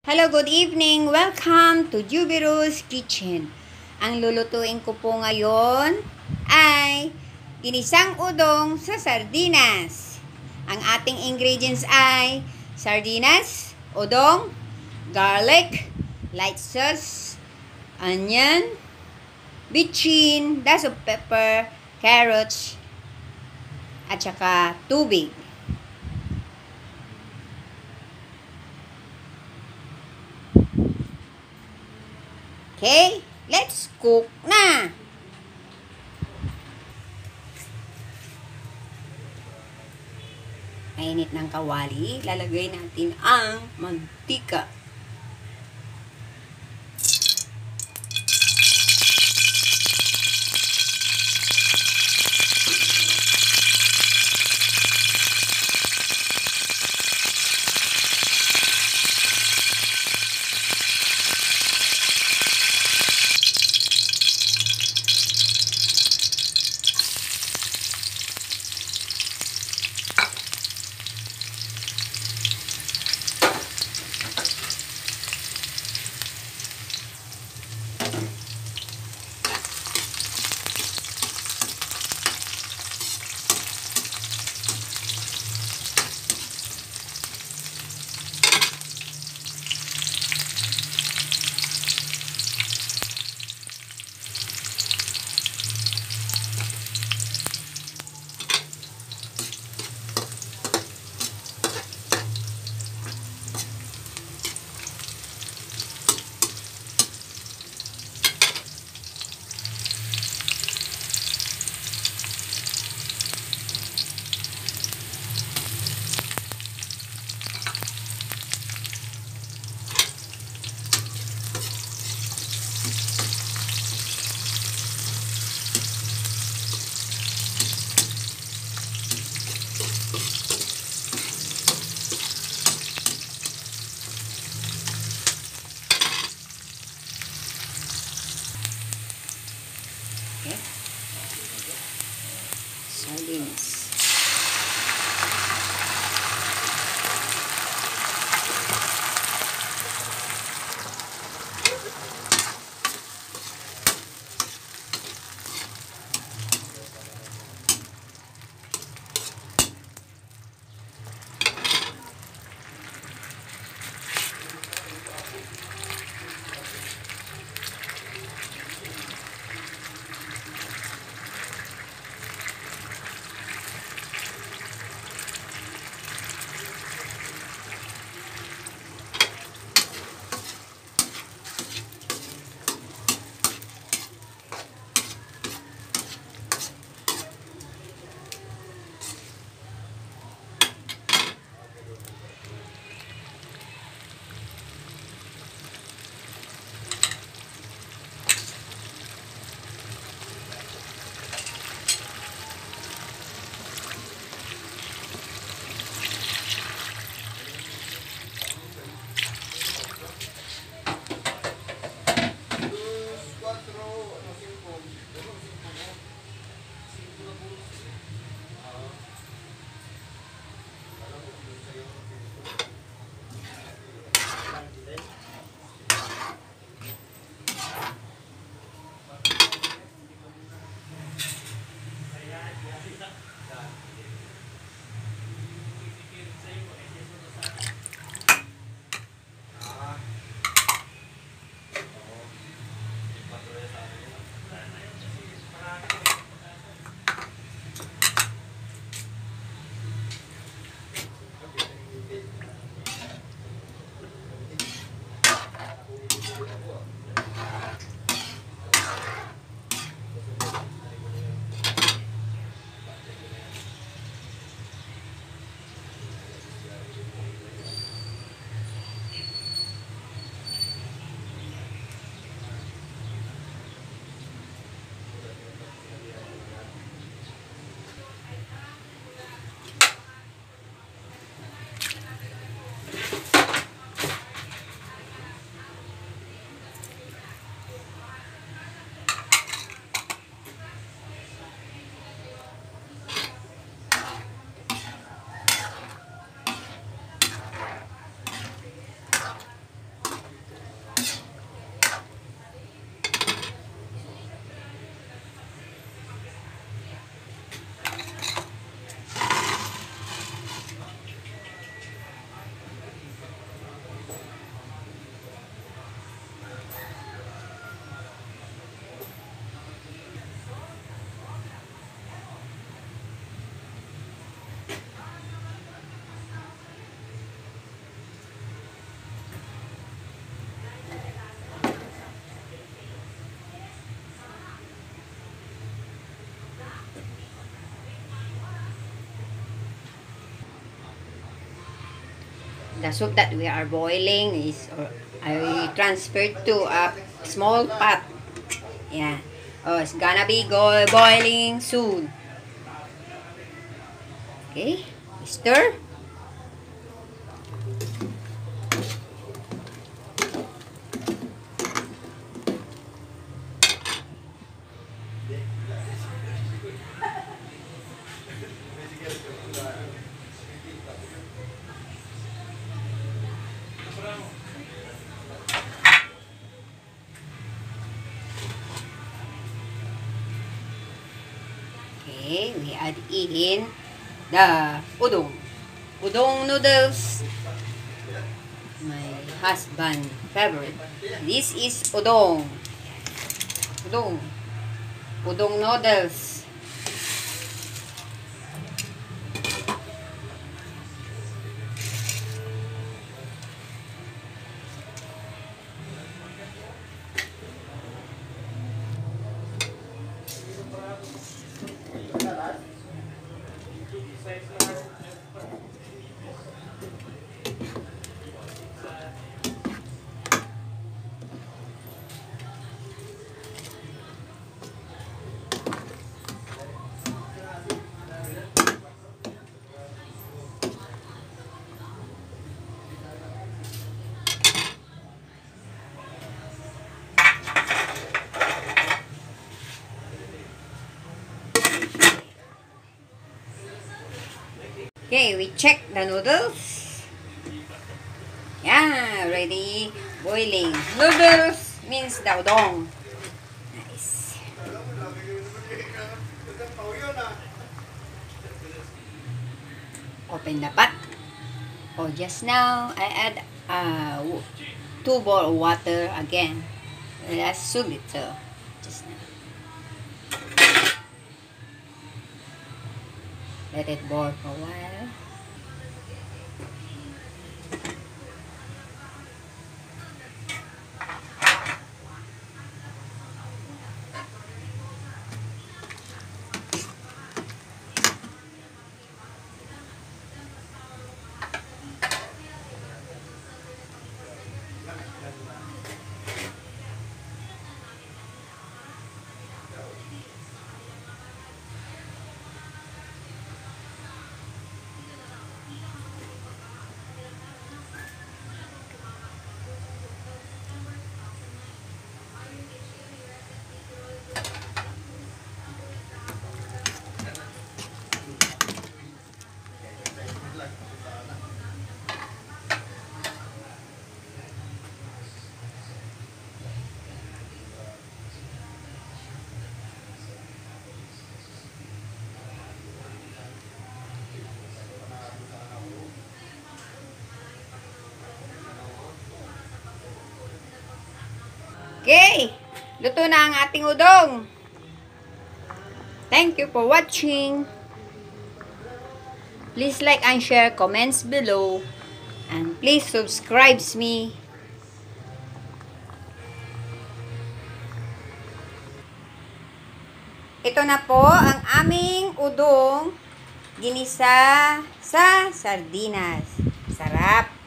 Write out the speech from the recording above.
Hello, good evening. Welcome to Jubiro's Kitchen. Ang lulutuin ko po ngayon ay ginisang udong sa sardinas. Ang ating ingredients ay sardinas, udong, garlic, light sauce, onion, bitchin, dash of pepper, carrots, at saka tubig. Okay, let's cook na! Mainit ng kawali, lalagay natin ang mantika. The soup that we are boiling is or I transferred to a small pot. Yeah. Oh, it's gonna be go boiling soon. Okay, stir. Okay, we add in the udong. Udong noodles. My husband favorite. This is udong. Udong. Udong noodles. Okay, we check the noodles. Yeah, ready. Boiling. Noodles means the udong. Nice. Open the pot. Oh, just now I add uh, two bowl of water again. That's two little. Just now. Let it boil for a while. Okay, luto na ang ating udong. Thank you for watching. Please like and share comments below. And please subscribe me. Ito na po ang aming udong ginisa sa sardinas. Sarap.